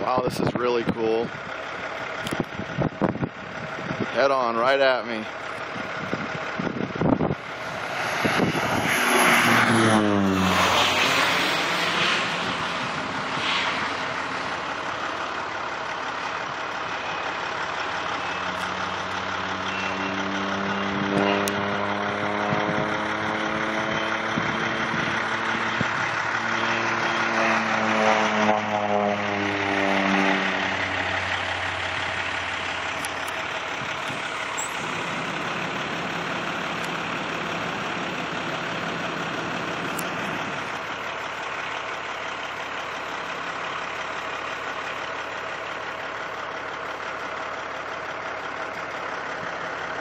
Wow, this is really cool. Head on, right at me. Yeah.